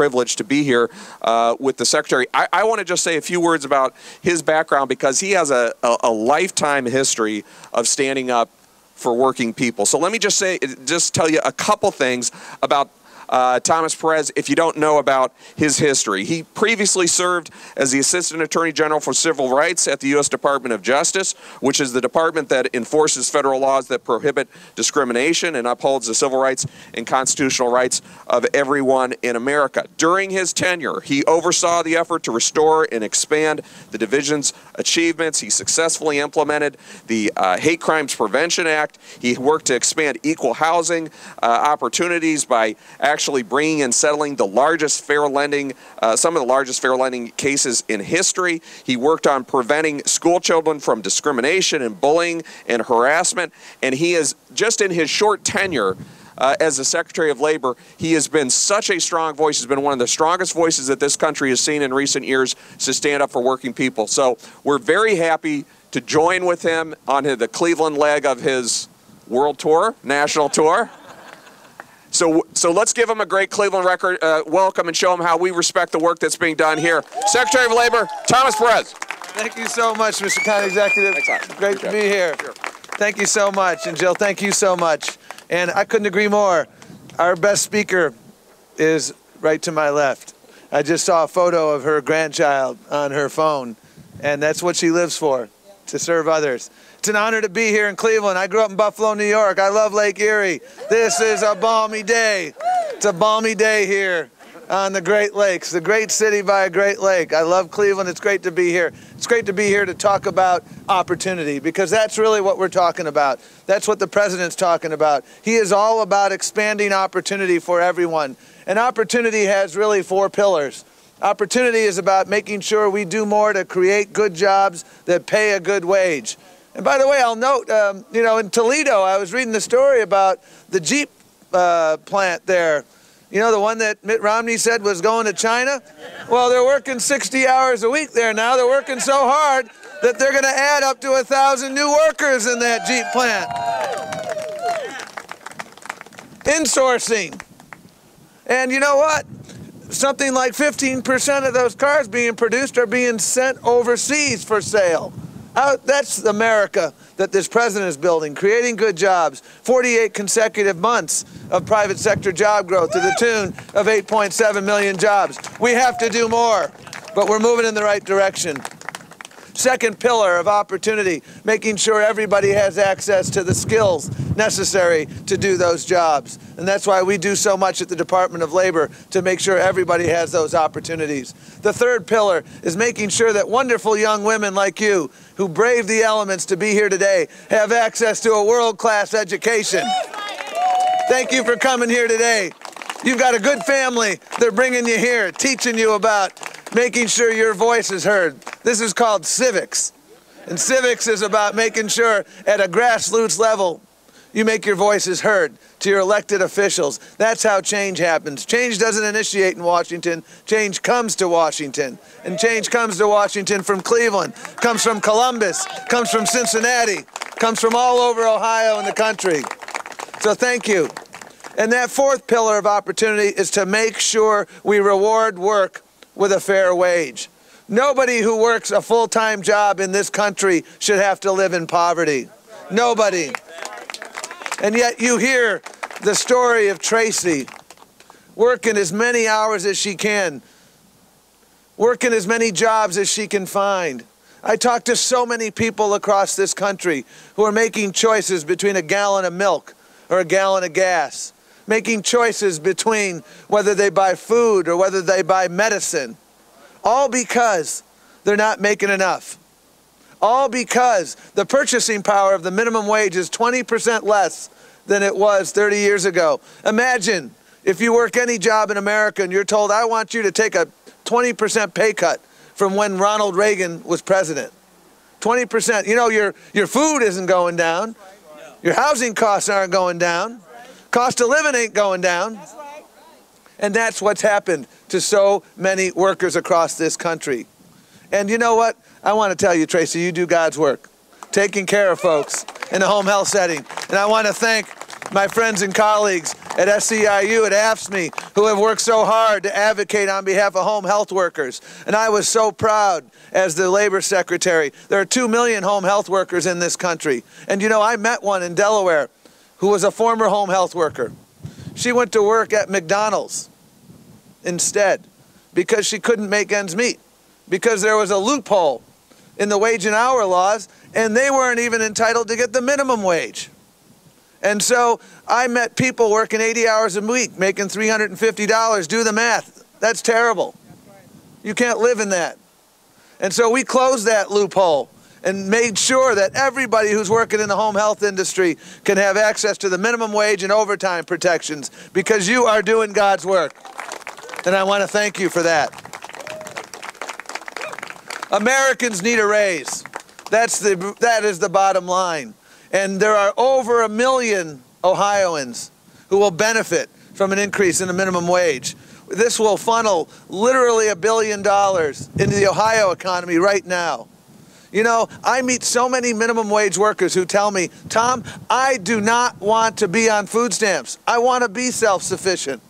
privilege to be here uh, with the Secretary. I, I want to just say a few words about his background because he has a, a, a lifetime history of standing up for working people. So let me just say, just tell you a couple things about uh, Thomas Perez, if you don't know about his history, he previously served as the Assistant Attorney General for Civil Rights at the U.S. Department of Justice, which is the department that enforces federal laws that prohibit discrimination and upholds the civil rights and constitutional rights of everyone in America. During his tenure, he oversaw the effort to restore and expand the division's achievements. He successfully implemented the uh, Hate Crimes Prevention Act. He worked to expand equal housing uh, opportunities by actually actually bringing and settling the largest fair lending, uh, some of the largest fair lending cases in history. He worked on preventing school children from discrimination and bullying and harassment. And he is, just in his short tenure, uh, as the Secretary of Labor, he has been such a strong voice. He's been one of the strongest voices that this country has seen in recent years to stand up for working people. So we're very happy to join with him on the Cleveland leg of his world tour, national tour. So, so let's give them a great Cleveland record uh, welcome and show them how we respect the work that's being done here. Secretary of Labor, Thomas Perez. Thank you so much, Mr. County Executive. Thanks, great to be here. Sure. Thank you so much. And Jill, thank you so much. And I couldn't agree more. Our best speaker is right to my left. I just saw a photo of her grandchild on her phone, and that's what she lives for, to serve others. It's an honor to be here in Cleveland. I grew up in Buffalo, New York. I love Lake Erie. This is a balmy day. It's a balmy day here on the Great Lakes, the great city by a great lake. I love Cleveland. It's great to be here. It's great to be here to talk about opportunity because that's really what we're talking about. That's what the president's talking about. He is all about expanding opportunity for everyone. And opportunity has really four pillars. Opportunity is about making sure we do more to create good jobs that pay a good wage. And by the way, I'll note, um, you know, in Toledo, I was reading the story about the Jeep uh, plant there. You know, the one that Mitt Romney said was going to China? Well, they're working 60 hours a week there now. They're working so hard that they're going to add up to a 1,000 new workers in that Jeep plant. Insourcing. And you know what? Something like 15% of those cars being produced are being sent overseas for sale. How, that's America that this president is building, creating good jobs, 48 consecutive months of private sector job growth to the tune of 8.7 million jobs. We have to do more, but we're moving in the right direction. Second pillar of opportunity, making sure everybody has access to the skills necessary to do those jobs. And that's why we do so much at the Department of Labor to make sure everybody has those opportunities. The third pillar is making sure that wonderful young women like you who brave the elements to be here today have access to a world-class education. Thank you for coming here today. You've got a good family. They're bringing you here, teaching you about making sure your voice is heard. This is called civics. And civics is about making sure at a grassroots level you make your voices heard to your elected officials. That's how change happens. Change doesn't initiate in Washington. Change comes to Washington. And change comes to Washington from Cleveland, comes from Columbus, comes from Cincinnati, comes from all over Ohio and the country. So thank you. And that fourth pillar of opportunity is to make sure we reward work with a fair wage. Nobody who works a full-time job in this country should have to live in poverty. Nobody. And yet you hear the story of Tracy working as many hours as she can, working as many jobs as she can find. I talk to so many people across this country who are making choices between a gallon of milk or a gallon of gas making choices between whether they buy food or whether they buy medicine, all because they're not making enough. All because the purchasing power of the minimum wage is 20% less than it was 30 years ago. Imagine if you work any job in America and you're told, I want you to take a 20% pay cut from when Ronald Reagan was president. 20%. You know, your, your food isn't going down. Your housing costs aren't going down. Cost of living ain't going down. That's right. And that's what's happened to so many workers across this country. And you know what? I want to tell you, Tracy, you do God's work, taking care of folks in a home health setting. And I want to thank my friends and colleagues at SEIU, at AFSCME, who have worked so hard to advocate on behalf of home health workers. And I was so proud as the labor secretary. There are 2 million home health workers in this country. And you know, I met one in Delaware who was a former home health worker. She went to work at McDonald's instead because she couldn't make ends meet, because there was a loophole in the wage and hour laws, and they weren't even entitled to get the minimum wage. And so I met people working 80 hours a week, making $350. Do the math. That's terrible. You can't live in that. And so we closed that loophole and made sure that everybody who's working in the home health industry can have access to the minimum wage and overtime protections because you are doing God's work. And I want to thank you for that. Americans need a raise. That's the, that is the bottom line. And there are over a million Ohioans who will benefit from an increase in the minimum wage. This will funnel literally a billion dollars into the Ohio economy right now. You know, I meet so many minimum wage workers who tell me, Tom, I do not want to be on food stamps. I want to be self sufficient.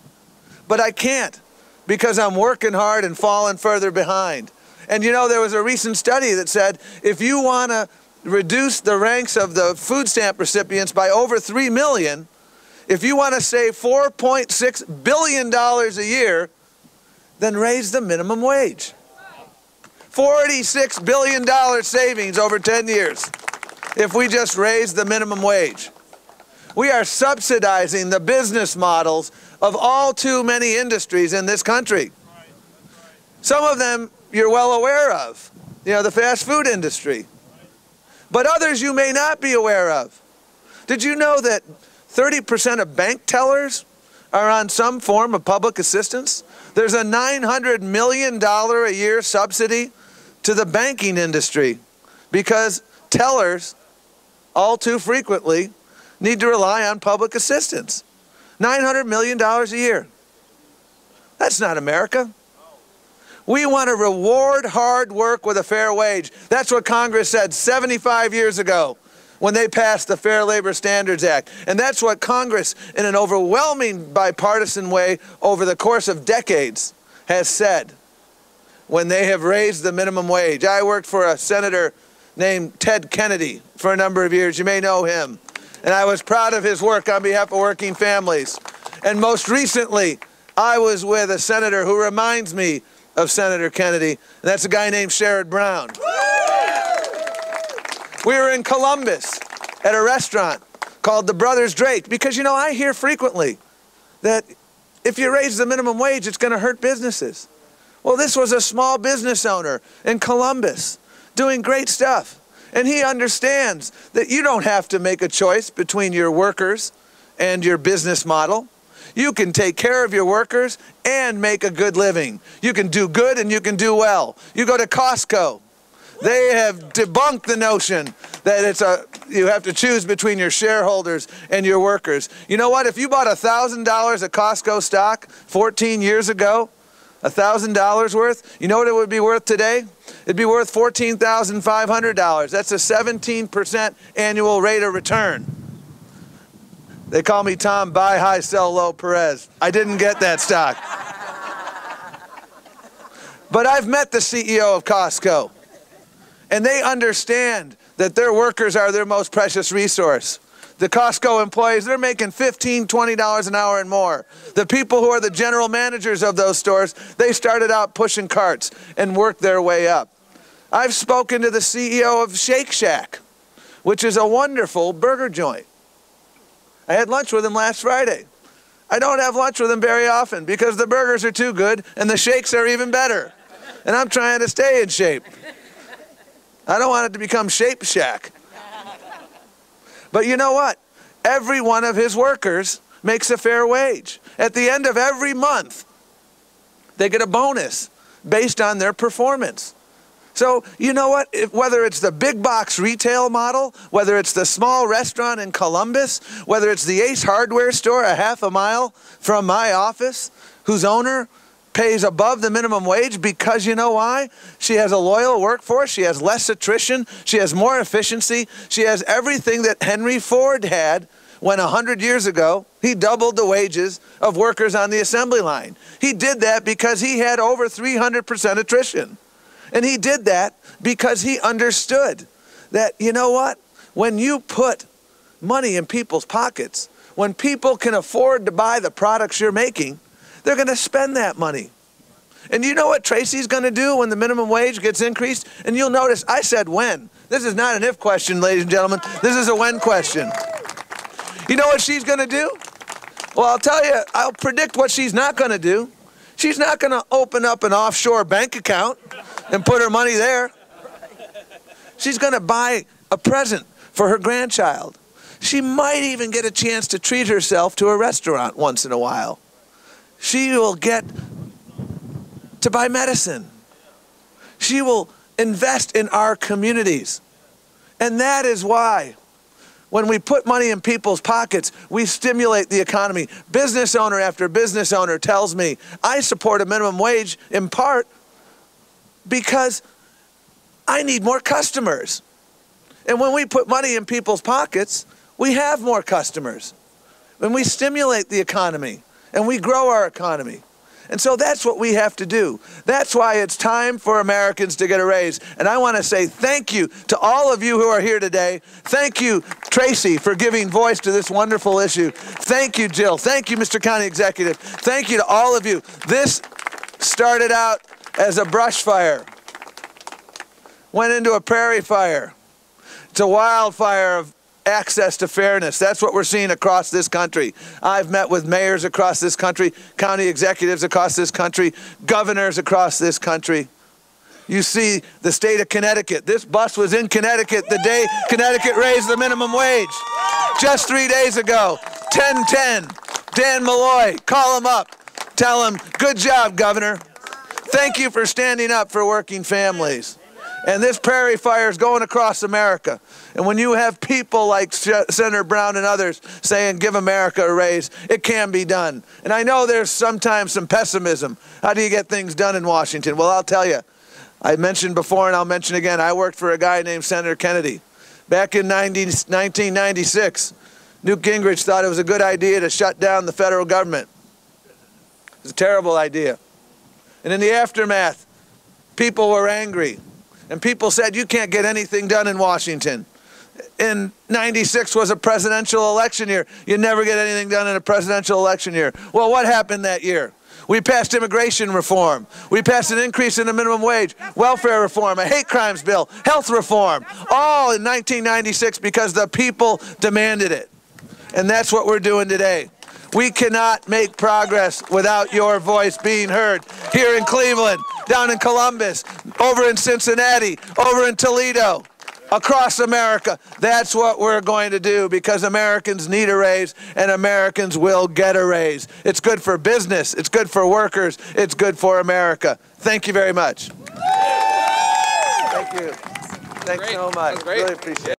But I can't because I'm working hard and falling further behind. And you know, there was a recent study that said if you want to reduce the ranks of the food stamp recipients by over 3 million, if you want to save $4.6 billion a year, then raise the minimum wage. $46 billion savings over 10 years if we just raise the minimum wage. We are subsidizing the business models of all too many industries in this country. Some of them you're well aware of, you know, the fast food industry. But others you may not be aware of. Did you know that 30% of bank tellers are on some form of public assistance? There's a $900 million a year subsidy to the banking industry because tellers, all too frequently, need to rely on public assistance. $900 million a year. That's not America. We want to reward hard work with a fair wage. That's what Congress said 75 years ago when they passed the Fair Labor Standards Act. And that's what Congress, in an overwhelming bipartisan way over the course of decades, has said when they have raised the minimum wage. I worked for a senator named Ted Kennedy for a number of years. You may know him. And I was proud of his work on behalf of working families. And most recently, I was with a senator who reminds me of Senator Kennedy, and that's a guy named Sherrod Brown. We were in Columbus at a restaurant called the Brothers Drake because, you know, I hear frequently that if you raise the minimum wage, it's going to hurt businesses. Well, this was a small business owner in Columbus doing great stuff. And he understands that you don't have to make a choice between your workers and your business model. You can take care of your workers and make a good living. You can do good and you can do well. You go to Costco. They have debunked the notion that it's a you have to choose between your shareholders and your workers. You know what? If you bought $1,000 of Costco stock 14 years ago, $1,000 worth, you know what it would be worth today? It'd be worth $14,500. That's a 17% annual rate of return. They call me Tom Buy High, Sell Low Perez. I didn't get that stock. But I've met the CEO of Costco, and they understand that their workers are their most precious resource. The Costco employees, they're making $15, $20 an hour and more. The people who are the general managers of those stores, they started out pushing carts and worked their way up. I've spoken to the CEO of Shake Shack, which is a wonderful burger joint. I had lunch with him last Friday. I don't have lunch with him very often because the burgers are too good and the shakes are even better. And I'm trying to stay in shape. I don't want it to become Shape Shack. But you know what? Every one of his workers makes a fair wage. At the end of every month, they get a bonus based on their performance. So, you know what? If, whether it's the big box retail model, whether it's the small restaurant in Columbus, whether it's the Ace Hardware store a half a mile from my office, whose owner pays above the minimum wage because you know why? She has a loyal workforce, she has less attrition, she has more efficiency, she has everything that Henry Ford had when 100 years ago he doubled the wages of workers on the assembly line. He did that because he had over 300% attrition. And he did that because he understood that, you know what? When you put money in people's pockets, when people can afford to buy the products you're making, they're going to spend that money. And you know what Tracy's going to do when the minimum wage gets increased? And you'll notice I said when. This is not an if question, ladies and gentlemen. This is a when question. You know what she's going to do? Well, I'll tell you, I'll predict what she's not going to do. She's not going to open up an offshore bank account and put her money there. She's going to buy a present for her grandchild. She might even get a chance to treat herself to a restaurant once in a while. She will get to buy medicine. She will invest in our communities. And that is why when we put money in people's pockets, we stimulate the economy. Business owner after business owner tells me, I support a minimum wage in part because I need more customers. And when we put money in people's pockets, we have more customers. When we stimulate the economy and we grow our economy. And so that's what we have to do. That's why it's time for Americans to get a raise. And I want to say thank you to all of you who are here today. Thank you, Tracy, for giving voice to this wonderful issue. Thank you, Jill. Thank you, Mr. County Executive. Thank you to all of you. This started out as a brush fire, went into a prairie fire. It's a wildfire of access to fairness. That's what we're seeing across this country. I've met with mayors across this country, county executives across this country, governors across this country. You see the state of Connecticut. This bus was in Connecticut the day Connecticut raised the minimum wage. Just three days ago, 1010. Dan Malloy, call him up. Tell him, good job, Governor. Thank you for standing up for working families. And this prairie fire is going across America. And when you have people like Senator Brown and others saying, give America a raise, it can be done. And I know there's sometimes some pessimism. How do you get things done in Washington? Well, I'll tell you. I mentioned before and I'll mention again, I worked for a guy named Senator Kennedy. Back in 90, 1996, Newt Gingrich thought it was a good idea to shut down the federal government. It was a terrible idea. And in the aftermath, people were angry. And people said, you can't get anything done in Washington. In 96 was a presidential election year. You never get anything done in a presidential election year. Well, what happened that year? We passed immigration reform. We passed an increase in the minimum wage, welfare reform, a hate crimes bill, health reform, all in 1996 because the people demanded it. And that's what we're doing today. We cannot make progress without your voice being heard here in Cleveland, down in Columbus, over in Cincinnati, over in Toledo, across America. That's what we're going to do because Americans need a raise and Americans will get a raise. It's good for business, it's good for workers, it's good for America. Thank you very much. Thank you. Thanks so much. Really appreciate it.